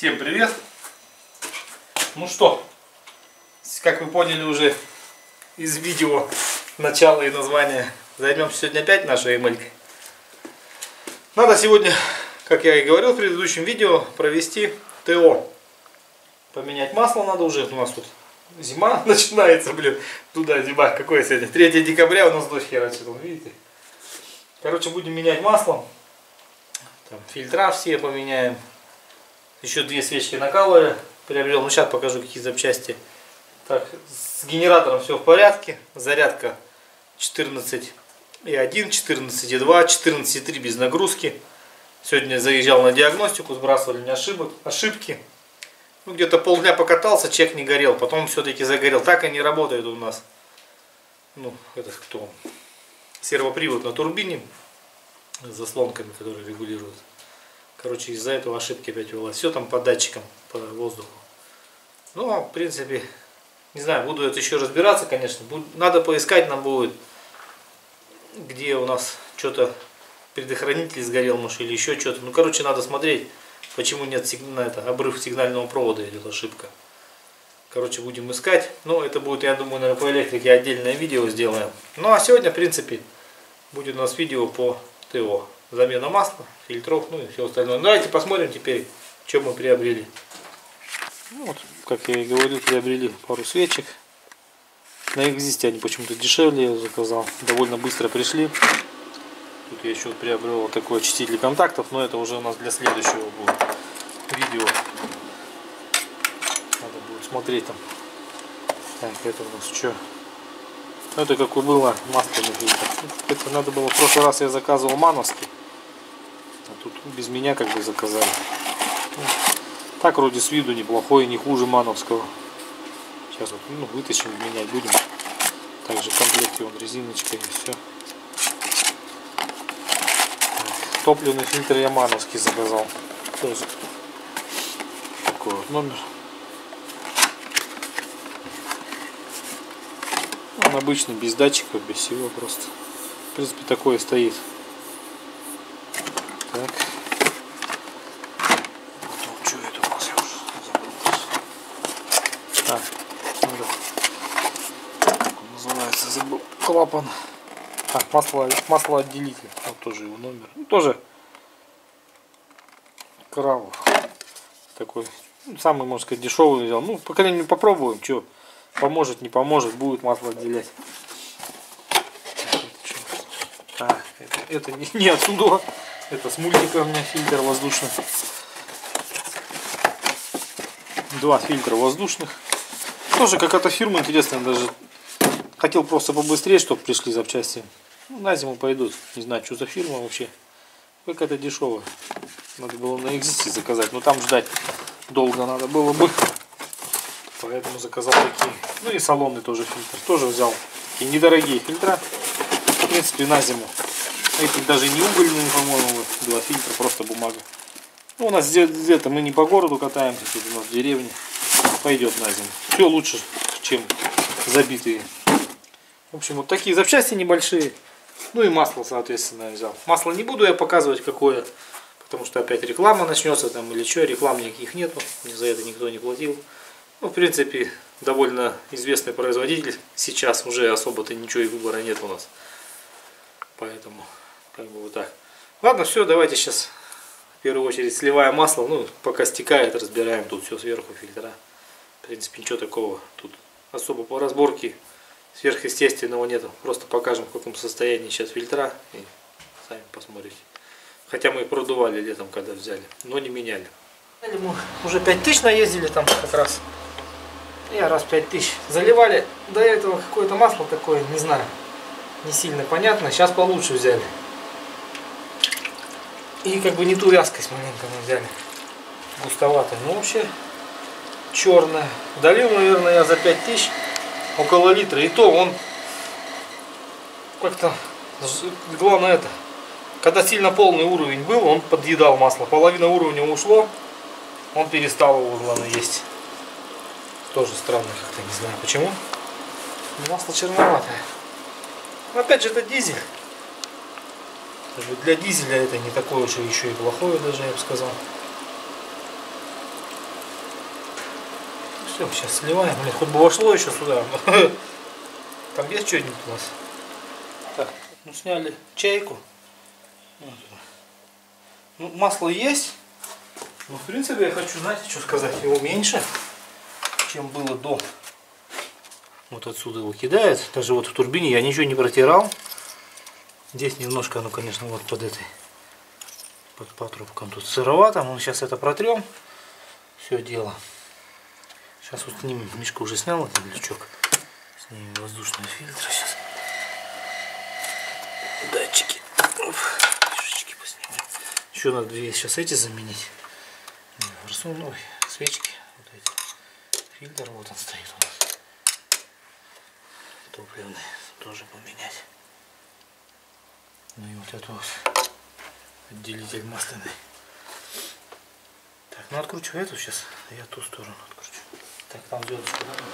Всем привет! Ну что, как вы поняли уже из видео начала и названия, займемся сегодня опять нашей эмелькой. Надо сегодня, как я и говорил в предыдущем видео, провести ТО. Поменять масло надо уже, у нас тут зима начинается, блин, туда зима, какое сегодня, 3 декабря у нас дождь херачит, видите? Короче, будем менять масло, там, фильтра все поменяем, еще две свечки накалывали, приобрел. Ну сейчас покажу какие запчасти. Так, с генератором все в порядке. Зарядка 14 и 1, 14 и 2, 14 и 3 без нагрузки. Сегодня заезжал на диагностику, сбрасывали мне ошибок, ошибки. Ну, где-то полдня покатался, чек не горел. Потом все-таки загорел. Так они работают у нас. Ну, это кто? Сервопривод на турбине с заслонками, которые регулируют. Короче, из-за этого ошибки опять велась. Все там по датчикам, по воздуху. Ну, а в принципе, не знаю, буду это еще разбираться, конечно. Надо поискать нам будет, где у нас что-то предохранитель сгорел, может, или еще что-то. Ну, короче, надо смотреть, почему нет сигнала, это, обрыв сигнального провода идет ошибка. Короче, будем искать. Ну, это будет, я думаю, наверное, по электрике отдельное видео сделаем. Ну, а сегодня, в принципе, будет у нас видео по ТО замена масла, фильтров, ну и все остальное. Ну, давайте посмотрим теперь, что мы приобрели. Ну, вот, как я и говорил, приобрели пару свечек. На экзисте они почему-то дешевле я заказал. Довольно быстро пришли. Тут я еще приобрел вот такой очиститель контактов, но это уже у нас для следующего будет видео. Надо будет смотреть там. Так, это у нас что? Это какой было масляный фильтр. Это надо было в прошлый раз я заказывал мановский. Тут без меня как бы заказали. Так вроде с виду неплохой, не хуже мановского. Сейчас вот ну, вытащим, менять будем. Также в комплекте вон резиночка и все. Топливный фильтр я мановский заказал. Тоже такой вот номер. Он обычный, без датчиков, без всего просто. В принципе, такое стоит. Так. Ну, что это у нас? Я уже забыл. А, ну да. Как он называется? Забыл. Клапан. А, масло, маслоотделитель. Вот тоже его номер. Ну, тоже Кравов. Такой, ну, самый, можно сказать, дешевый взял. Ну, по крайней мере, попробуем, что поможет, не поможет, будет масло отделять. А, это, это не, не отсюда. Это с мультика у меня фильтр воздушный. Два фильтра воздушных. Тоже какая-то фирма интересная даже. Хотел просто побыстрее, чтобы пришли запчасти. Ну, на зиму пойдут. Не знаю, что за фирма вообще. Какая-то дешевая. Надо было на экзисте заказать. Но там ждать долго надо было бы. Поэтому заказал такие. Ну и салонный тоже фильтр. Тоже взял такие недорогие фильтра. В принципе, на зиму. Эти даже не угольные, по-моему, два фильтра, просто бумага. Ну, у нас где-то мы не по городу катаемся, тут у нас в деревне. Пойдет на зиму. Все лучше, чем забитые. В общем, вот такие запчасти небольшие. Ну и масло, соответственно, взял. Масло не буду я показывать какое, потому что опять реклама начнется там или что. Реклам никаких нету, мне за это никто не платил. Ну, в принципе, довольно известный производитель. Сейчас уже особо-то ничего и выбора нет у нас. Поэтому как бы вот так. Ладно, все, давайте сейчас в первую очередь сливаем масло. Ну, пока стекает, разбираем тут все сверху фильтра. В принципе, ничего такого тут особо по разборке сверхъестественного нету. Просто покажем, в каком состоянии сейчас фильтра. И сами посмотрите. Хотя мы их продували летом, когда взяли, но не меняли. Мы уже 5000 наездили там как раз. Я раз 5000 заливали. До этого какое-то масло такое, не знаю, не сильно понятно. Сейчас получше взяли. И как бы не ту вязкость маленько мы взяли. Густоватая. Но вообще черная. Долил, наверное, я за 5000 около литра. И то он как-то, главное это, когда сильно полный уровень был, он подъедал масло. Половина уровня ушло, он перестал его, главное, есть. Тоже странно как-то, не знаю почему. Масло черноватое. Но опять же это дизель. Для дизеля это не такое уж еще и плохое даже, я бы сказал. Все, сейчас сливаем. Блин, хоть бы вошло еще сюда. Там есть что-нибудь у нас? Так, ну сняли чайку. Ну, масло есть. Но в принципе я хочу, знаете, что сказать, его меньше, чем было до. Вот отсюда его кидает. Даже вот в турбине я ничего не протирал. Здесь немножко, ну конечно, вот под этой, под патрубком тут сыровато. Мы сейчас это протрем. Все дело. Сейчас вот снимем, Мишка уже снял этот лючок. Снимем воздушный фильтр сейчас. Датчики. Фишечки поснимаем. Еще надо две сейчас эти заменить. Форсун, ой, свечки. Вот эти. Фильтр вот он стоит у нас. Топливный. Тоже поменять. Ну и вот это вот отделитель масляный. Так, ну откручиваю эту сейчас, а я ту сторону откручу. Так, там звездочка, да?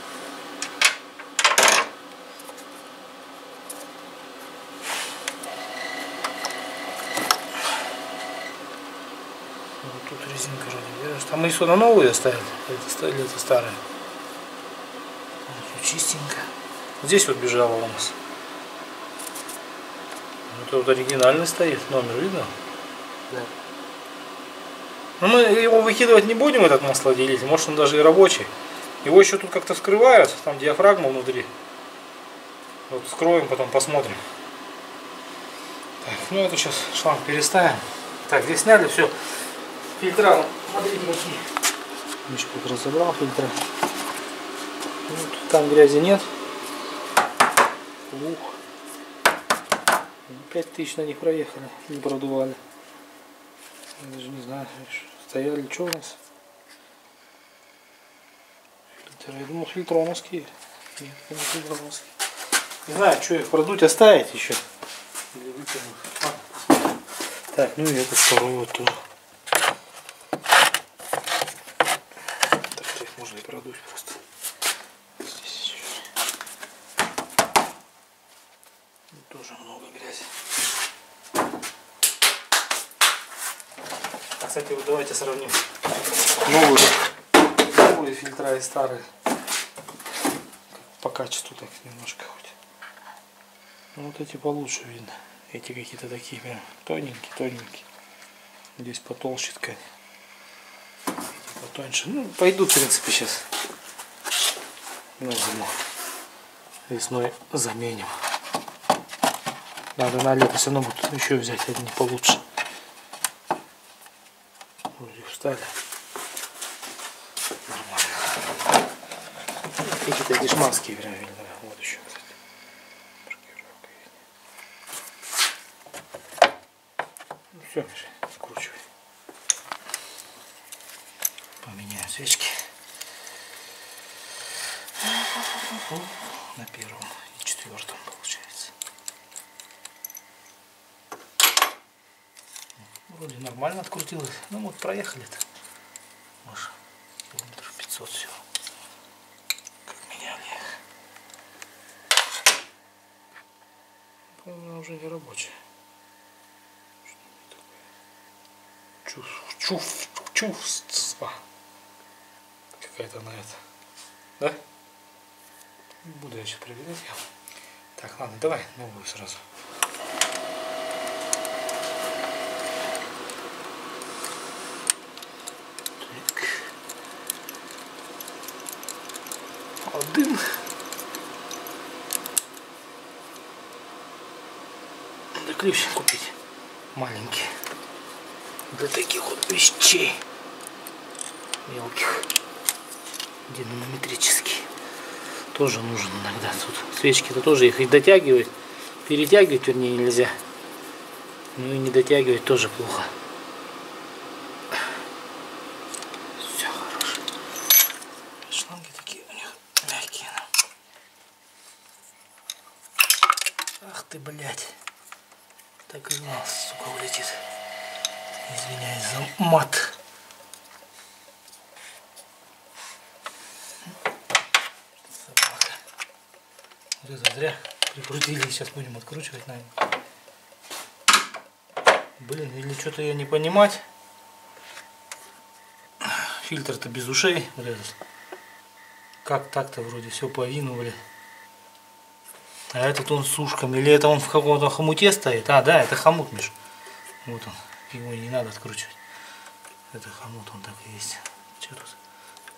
Вот тут резинка вроде держишь. Там мы сюда новую оставили, или это старая. Вот, чистенько. Здесь вот бежала у нас. Это вот оригинальный стоит, номер видно? Да. Но мы его выкидывать не будем, этот маслоделитель, может он даже и рабочий. Его еще тут как-то скрывают, там диафрагма внутри. Вот скроем, потом посмотрим. Так, ну это сейчас шланг переставим. Так, здесь сняли, все. Фильтра, вон, смотрите какие. Вот разобрал фильтры. Ну, тут там грязи нет. Ух. Пять тысяч на них проехали, не продували. Я даже не знаю, стояли, что у нас. Фильтры, я думал фильтроновские. Нет, не фильтроновские. Не знаю, что их продуть, оставить еще. Или. А, так, ну и второй вот тоже. Так, их можно и продуть просто. Здесь еще. Тоже много грязи. А, кстати, вот давайте сравним новые, новые фильтра и старые. Качеству так немножко хоть. Ну, вот эти получше видно. Эти какие-то такие прям тоненькие, тоненькие. Здесь потолще ткань. Эти потоньше. Ну, пойдут, в принципе, сейчас на зиму. Весной заменим. Надо на лето все равно будет еще взять одни получше. Вроде встали. Какие-то дешманские видно. Вот еще. Ну все, Миша, скручивай. Поменяем свечки. На первом и четвертом получается. Вроде нормально открутилось. Ну вот проехали-то. Может, километров 500 всего. Как меняли их. Она уже не рабочая. Что такое? Чув, чув, чувство. Какая-то на это. Да? Буду я сейчас проверять. Так, ладно, давай новую сразу. Так. Один. Надо ключ купить. Маленький. Для таких вот вещей. Мелких. Динамометрический. Тоже нужен иногда. Тут свечки-то тоже их и дотягивать. Перетягивать, вернее, нельзя. Ну и не дотягивать тоже плохо. Все хорошо. Шланги такие у них мягкие. Ах ты, блядь. Так и знал, сука, улетит. Извиняюсь за мат. Собака. Вот это зря прикрутили. Сейчас будем откручивать, наверное. Блин, или что-то я не понимать. Фильтр-то без ушей. Как так-то вроде все по. А этот он с ушками. Или это он в каком-то хомуте стоит? А, да, это хомут, Миш. Вот он. Его не надо откручивать. Это хомут, он так и есть. Что тут?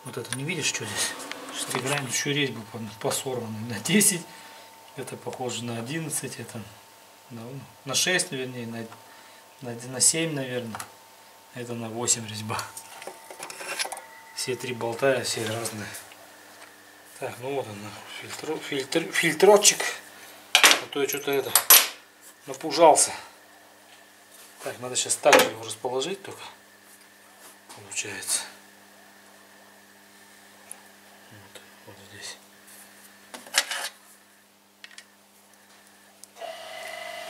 Вот это не видишь, что здесь? Шестигранник, еще резьба посорвана на 10. Это похоже на 11. Это на, на 6, вернее, на, на, на 7, наверное. Это на 8 резьба. Все три болта, все разные. Так, ну вот он, фильтр, фильтр, фильтрочек. А то я что-то это напужался. Так, надо сейчас так его расположить только. Получается. Вот, вот здесь.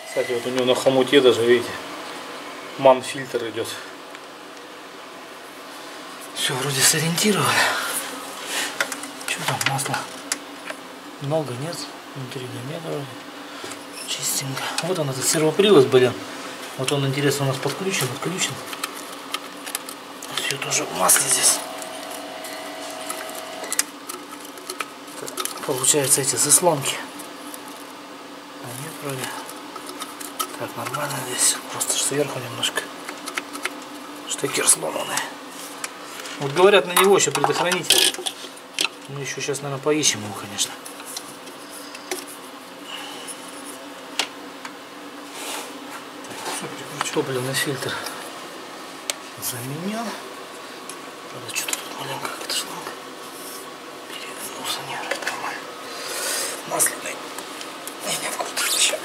Кстати, вот у него на хомуте даже, видите, ман фильтр идет. Все, вроде сориентировали. Что там, масло? Много нет? Внутри да нет. Чистенько. Вот он, этот сервопривод, блин. Вот он, интересно, у нас подключен, отключен. Все тоже в масле здесь. Получается эти заслонки. А нет вроде. Так, нормально здесь. Просто сверху немножко. Штекер сломанный. Вот говорят, на него еще предохранитель. Мы еще сейчас, наверное, поищем его, конечно. Топливный фильтр заменен. Правда, что-то тут маленько как-то шланг перегнулся, не нормально. Масляный. Не, не вкрутишь еще.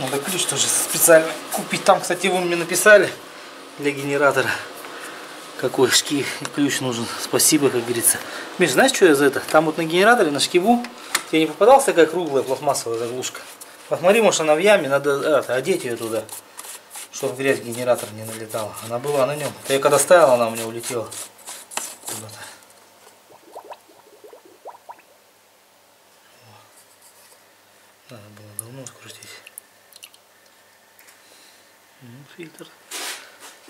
Надо ключ тоже специально купить. Там, кстати, вы мне написали для генератора. Какой шки ключ нужен. Спасибо, как говорится. Миш, знаешь, что я за это? Там вот на генераторе, на шкиву, тебе не попадалась такая круглая пластмассовая заглушка? Посмотри, может она в яме, надо это, одеть ее туда, чтобы грязь генератор не налетала. Она была на нем. Я когда ставил, она у меня улетела. Надо было давно скрутить. Фильтр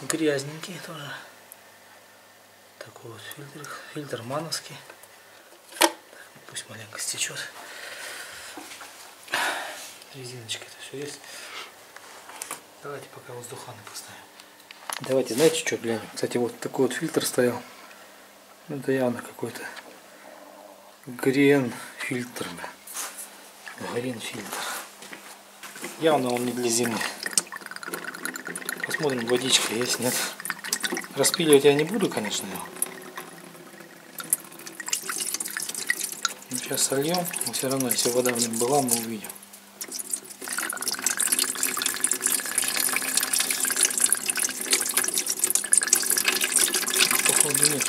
грязненький тоже. Такой вот фильтр, фильтр мановский. Пусть маленько стечет. Резиночка это все есть. Давайте пока воздуханы поставим. Давайте, знаете что, глянем. Кстати, вот такой вот фильтр стоял. Это явно какой-то грен фильтр. Грен фильтр. Явно он не для зимы. Посмотрим, водичка есть, нет. Распиливать я не буду, конечно, его. Сейчас сольем, но все равно, если вода в нем была, мы увидим. Походу нет.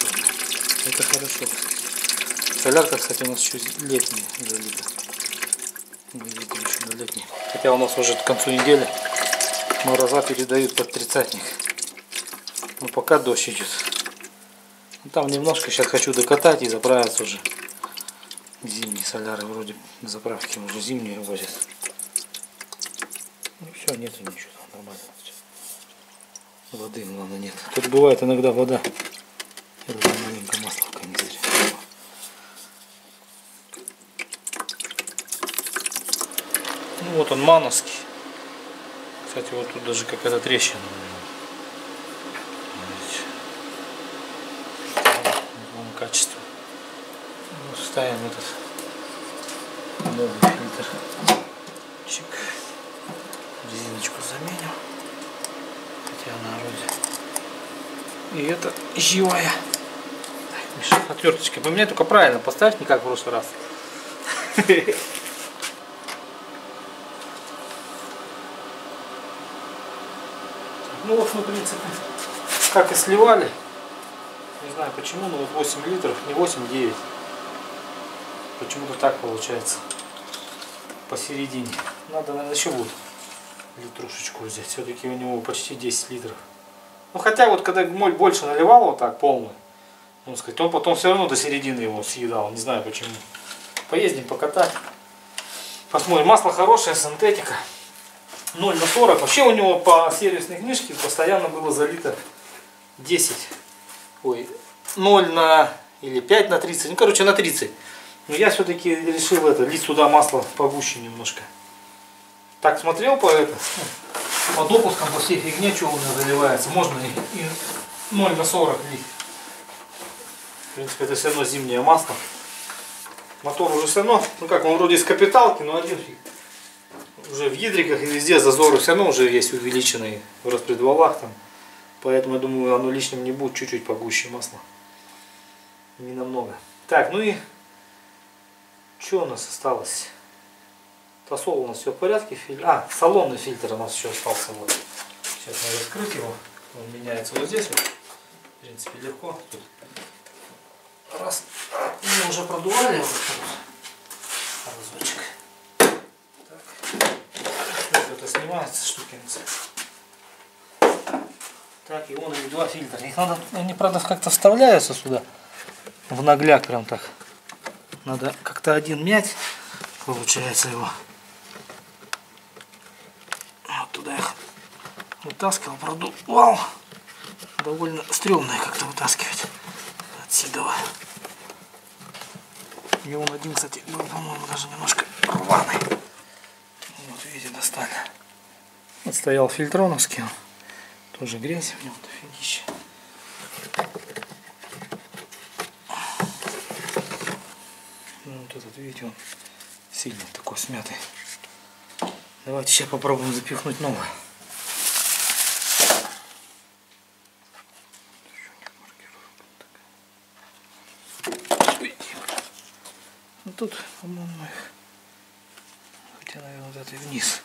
Это хорошо. Солярка, кстати, у нас еще летняя залита. Видим еще на летней. Хотя у нас уже к концу недели мороза передают под тридцатник. Но пока дождь идет. Ну, там немножко сейчас хочу докатать и заправиться уже. Зимние соляры вроде заправки уже зимние возят. Ну все, нету ничего, нормально. Воды, главное, нет. Тут бывает иногда вода. Это маленькое масло в канистре. Ну вот он мановский. Кстати, вот тут даже какая-то трещина. качество. Ставим этот новый фильтр. Чик. Резиночку заменим. Хотя она вроде. И это живая. Миша, отверточкой. Поменяй только правильно поставь, не как в прошлый раз. Ну вот мы, в принципе, как и сливали. Не знаю почему, но вот 8 литров, не 8-9. Почему-то так получается. Посередине. Надо, наверное, еще будет литрушечку взять. Все-таки у него почти 10 литров. Ну хотя вот когда моль больше наливал вот так полный, ну сказать, он потом все равно до середины его съедал. Не знаю почему. Поездим покатать. Посмотрим. Масло хорошее, синтетика. 0 на 40. Вообще у него по сервисной книжке постоянно было залито 10 ой, 0 на или 5 на 30, ну короче на 30. Но я все-таки решил это, лить сюда масло погуще немножко. Так смотрел по это, по допускам, по всей фигне, что у меня заливается. Можно и, и 0 на 40 лить. В принципе, это все равно зимнее масло. Мотор уже все равно, ну как, он вроде из капиталки, но один фиг. Уже в гидриках и везде зазоры все равно уже есть увеличенные в распредвалах там. Поэтому я думаю, оно лишним не будет, чуть-чуть погуще масло. Не намного. Так, ну и что у нас осталось? Тосол у нас все в порядке. Фильтр. А, салонный фильтр у нас еще остался. Вот. Сейчас надо открыть его. Он меняется вот здесь. Вот. В принципе, легко. Тут. Раз. Мы уже продували его. Разочек. Так. Это снимается штукенца. Так, и вон и два фильтра. Их надо, они, правда, как-то вставляются сюда. В нагляк прям так. Надо как-то один мять, получается его. Вот туда их вытаскивал, продувал. Довольно стрёмно как-то вытаскивать отсюда. И он один, кстати, был, по-моему, даже немножко рваный. Вот, видите, достали. Вот стоял фильтроновский. Тоже грязь в нем дофигища. Ну, вот этот, видите, он сильно такой смятый. Давайте сейчас попробуем запихнуть новое. Ну тут, по-моему, их хотя, наверное, вот этой вниз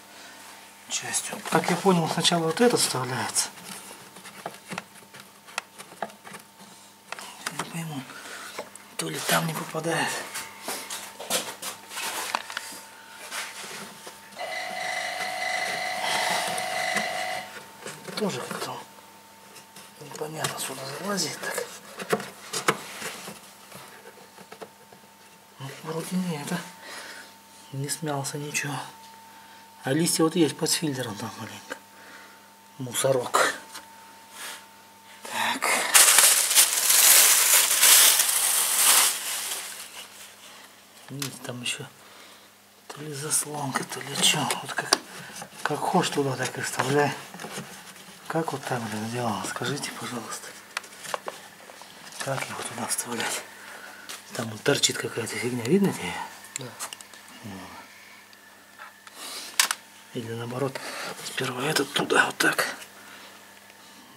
частью. Как я понял, сначала вот этот вставляется. Не пойму, то ли там не попадает. Тоже как-то непонятно сюда залазит так. Ну, вроде не это. Не смялся ничего. А листья вот есть под фильтром там маленько. Мусорок. Так. Видите, там еще то ли заслонка, то ли что. Вот как, как хочешь туда, так и вставляй. Как вот так вот сделано? Скажите, пожалуйста. Как его туда вставлять? Там вот торчит какая-то фигня. Видно тебе? Да. Или наоборот, сперва этот туда, вот так.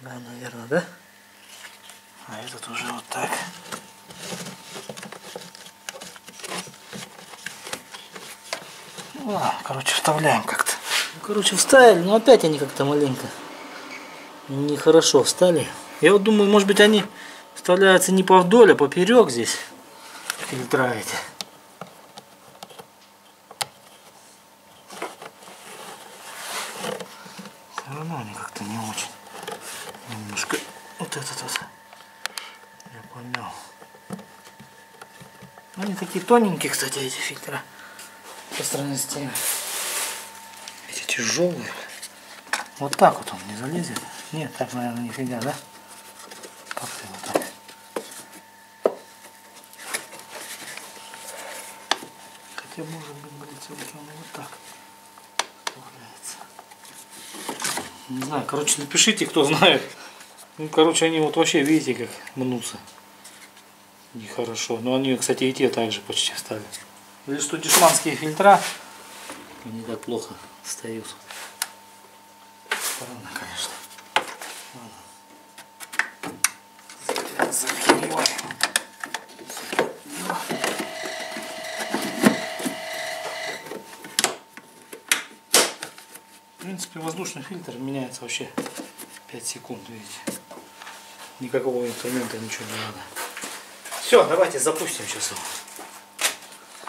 Да, наверное, да? А этот уже вот так. Ну, короче, вставляем как-то. Ну, короче, вставили, но опять они как-то маленько нехорошо встали. Я вот думаю, может быть, они вставляются не по вдоль, а поперек здесь фильтра эти. Все равно они как-то не очень. Немножко вот этот вот. Я понял. Они такие тоненькие, кстати, эти фильтры. По сравнению с теми. Эти тяжелые. Вот так вот он не залезет. Нет, так, наверное, нифига, да? Как-то вот так. Хотя, может быть, будет все-таки он вот так вставляется. Не знаю, короче, напишите, кто знает. Ну, короче, они вот вообще, видите, как мнутся. Нехорошо. Но они, кстати, и те также почти стали. Или что дешманские фильтра, они так плохо встают. Странно, конечно. Ладно. Захереваем. В принципе, воздушный фильтр меняется вообще 5 секунд, видите. Никакого инструмента, ничего не надо. Все, давайте запустим сейчас его.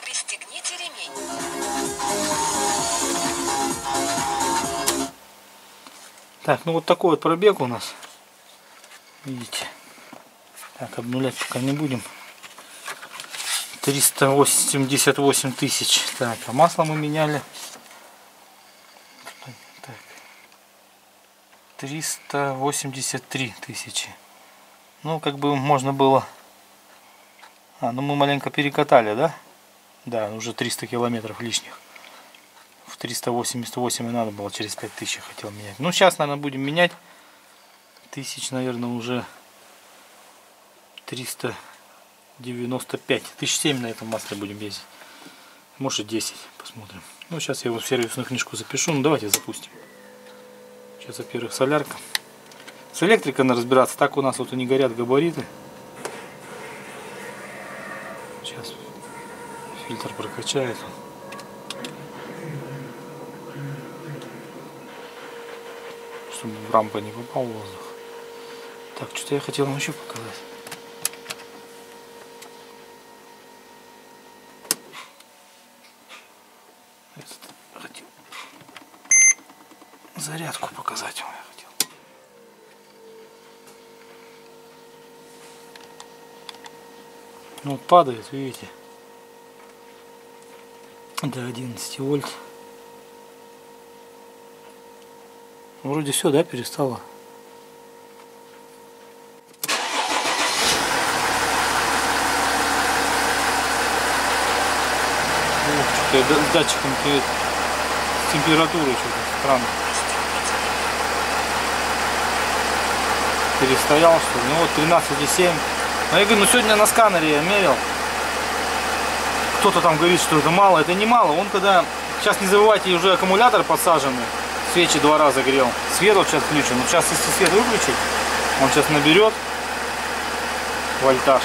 Пристегните ремень. Так, ну вот такой вот пробег у нас. Видите. Так, обнулять пока не будем. 388 тысяч. Так, а масло мы меняли. 383 тысячи. Ну, как бы можно было... А, ну мы маленько перекатали, да? Да, уже 300 километров лишних. В 388 и надо было, через 5000 я хотел менять. Ну, сейчас, наверное, будем менять. Тысяч, наверное, уже 395. Тысяч семь на этом масле будем ездить. Может 10, посмотрим. Ну, сейчас я его в сервисную книжку запишу. Ну, давайте запустим. Сейчас, во-первых, солярка. С электрикой надо разбираться. Так у нас вот не горят габариты. Сейчас фильтр прокачает. Чтобы рампа не попал воздух. Так, что-то я хотел вам еще показать. Хотел зарядку показать вам я хотел. Ну вот падает, видите, до 11 вольт. Вроде все, да, перестало. Что-то с датчиком температуры что-то странно. Перестоял что ли? Ну вот 13,7. Но я говорю, ну сегодня на сканере я мерил. Кто-то там говорит, что это мало. Это не мало. Он когда... Сейчас не забывайте, уже аккумулятор подсаженный. Свечи два раза грел. Свет вот сейчас включен. Но сейчас если свет выключить, он сейчас наберет вольтаж.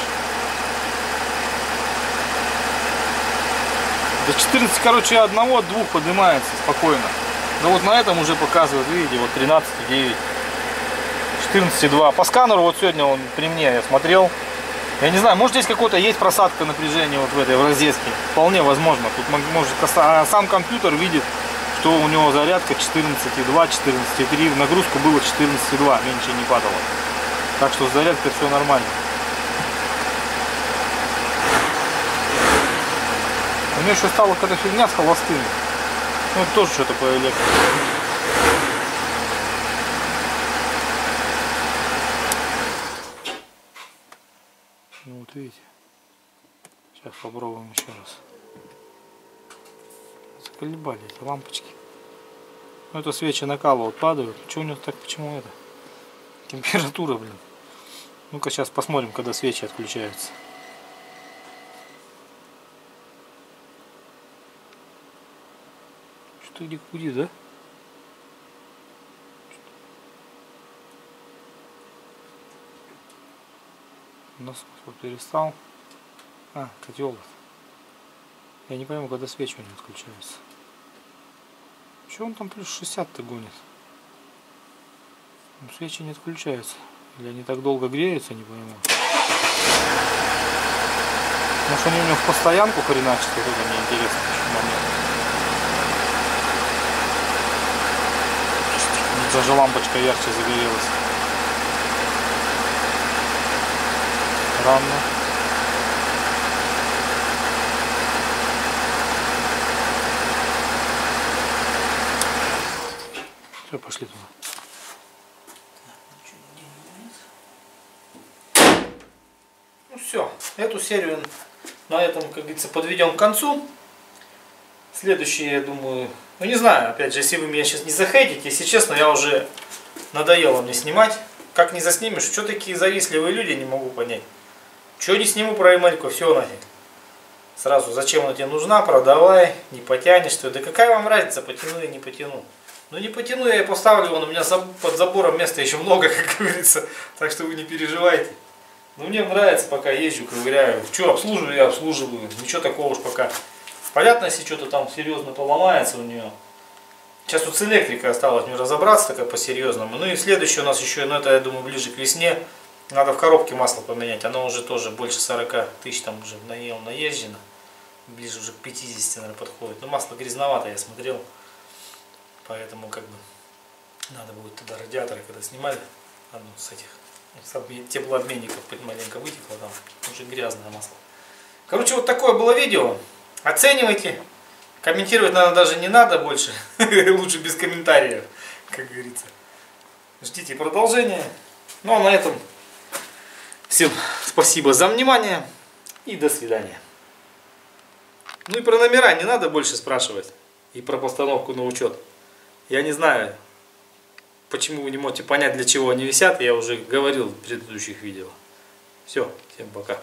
До 14, короче, одного, двух поднимается спокойно. Да вот на этом уже показывает, видите, вот 13,9. 14,2. По сканеру вот сегодня он при мне, я смотрел. Я не знаю, может здесь какой-то есть просадка напряжения вот в этой, в розетке. Вполне возможно. Тут может а сам компьютер видит, что у него зарядка 14,2, 14,3. В нагрузку было 14,2, меньше не падало. Так что с зарядкой все нормально. У меня еще стала какая-то фигня с холостыми. Ну, тоже что-то по электрике. Ну вот видите. Сейчас попробуем еще раз. Заколебали эти лампочки. Ну это свечи накалывают, падают. Что у него так, почему это? Температура, блин. Ну-ка сейчас посмотрим, когда свечи отключаются. Что где кудит, да? Насос вот перестал. А, котел. Я не пойму, когда свечи у него отключаются. Че он там плюс 60-то гонит? Ну, свечи не отключаются. Или они так долго греются, не пойму. Может они у него в постоянку хреначат, вот это мне интересно момент. Даже лампочка ярче загорелась. Странно. Все, пошли туда. Ну все, эту серию на этом, как говорится, подведем к концу. Следующие, я думаю, ну не знаю, опять же, если вы меня сейчас не захейтите, если честно, я уже надоело мне снимать. Как не заснимешь, что такие завистливые люди, не могу понять. Что не сниму про Эмельку, все нафиг. Сразу, зачем она тебе нужна, продавай, не потянешь ты. Да какая вам разница, потяну или не потяну. Ну не потяну, я ее поставлю, вон у меня под забором места еще много, как говорится. Так что вы не переживайте. Но мне нравится, пока езжу, ковыряю. Что, обслуживаю, я обслуживаю. Ничего такого уж пока. Понятно, если что-то там серьезно поломается у нее. Сейчас вот с электрикой осталось не разобраться такая по-серьезному. Ну и следующее у нас еще, ну это я думаю ближе к весне. Надо в коробке масло поменять. Оно уже тоже больше 40 тысяч там уже наел, наезжено. Ближе уже к 50, наверное, подходит. Но масло грязновато, я смотрел. Поэтому как бы надо будет тогда радиаторы, когда снимали одну с этих с теплообменников маленько вытекло там. Уже грязное масло. Короче, вот такое было видео. Оценивайте. Комментировать, наверное, даже не надо больше. Лучше без комментариев, как говорится. Ждите продолжения. Ну а на этом Всем спасибо за внимание и до свидания. Ну и про номера не надо больше спрашивать. И про постановку на учет. Я не знаю, почему вы не можете понять, для чего они висят. Я уже говорил в предыдущих видео. Все, всем пока.